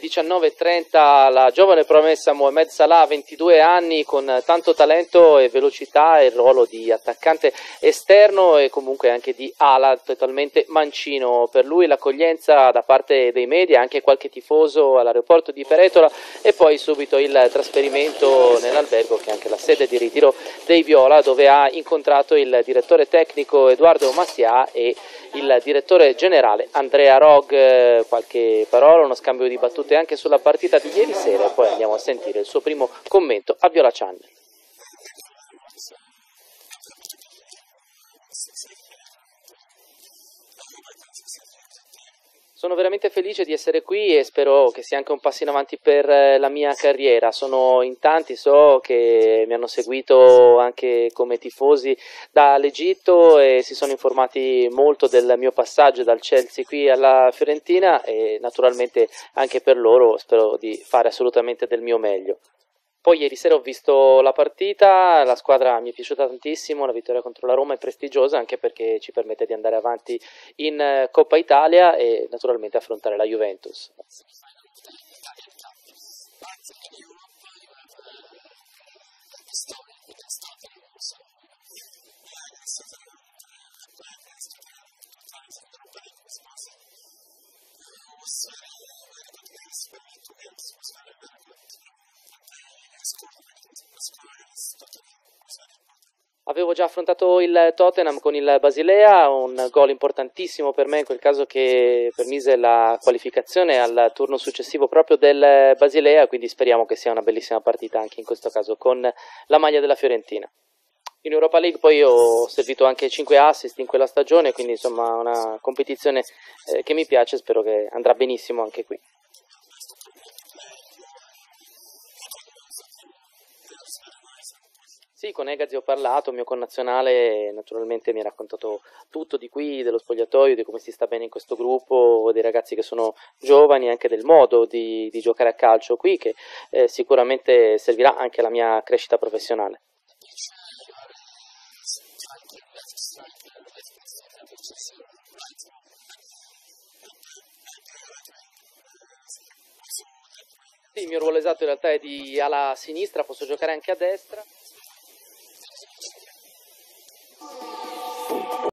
19.30 la giovane promessa Mohamed Salah, 22 anni, con tanto talento e velocità e il ruolo di attaccante esterno e comunque anche di ala totalmente mancino. Per lui l'accoglienza da parte dei media, anche qualche tifoso all'aeroporto di Peretola e poi subito il trasferimento nell'albergo che è anche la sede di ritiro dei Viola dove ha incontrato il direttore tecnico Edoardo Massia e il direttore generale Andrea Rog. Qualche parola, uno scambio di battute battute anche sulla partita di ieri sera e poi andiamo a sentire il suo primo commento a Viola Channel. Sono veramente felice di essere qui e spero che sia anche un passo in avanti per eh, la mia carriera. Sono in tanti, so che mi hanno seguito anche come tifosi dall'Egitto e si sono informati molto del mio passaggio dal Chelsea qui alla Fiorentina e naturalmente anche per loro spero di fare assolutamente del mio meglio. Poi ieri sera ho visto la partita, la squadra mi è piaciuta tantissimo, la vittoria contro la Roma è prestigiosa anche perché ci permette di andare avanti in eh, Coppa Italia e naturalmente affrontare la Juventus. Avevo già affrontato il Tottenham con il Basilea, un gol importantissimo per me in quel caso che permise la qualificazione al turno successivo proprio del Basilea, quindi speriamo che sia una bellissima partita anche in questo caso con la maglia della Fiorentina. In Europa League poi ho servito anche 5 assist in quella stagione, quindi insomma una competizione eh, che mi piace, spero che andrà benissimo anche qui. Sì, con Egazi ho parlato, mio connazionale naturalmente mi ha raccontato tutto di qui, dello spogliatoio, di come si sta bene in questo gruppo, dei ragazzi che sono giovani, anche del modo di, di giocare a calcio qui, che eh, sicuramente servirà anche alla mia crescita professionale. Sì, il mio ruolo esatto in realtà è di ala sinistra, posso giocare anche a destra. Bye.